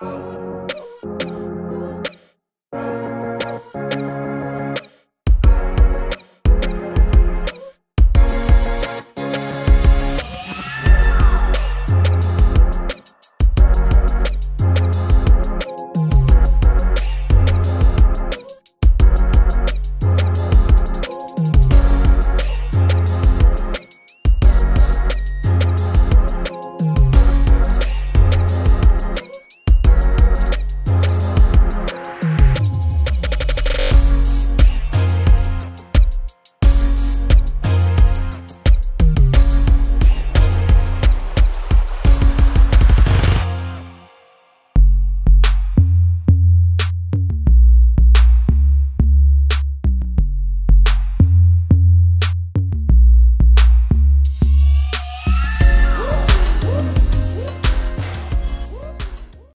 Oh.